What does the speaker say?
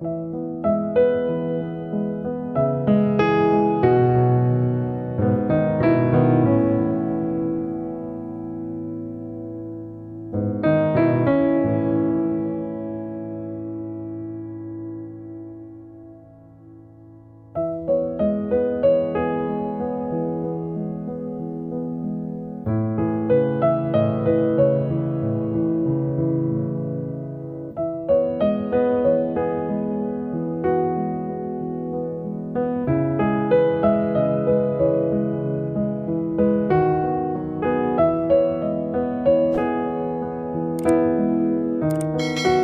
Música Música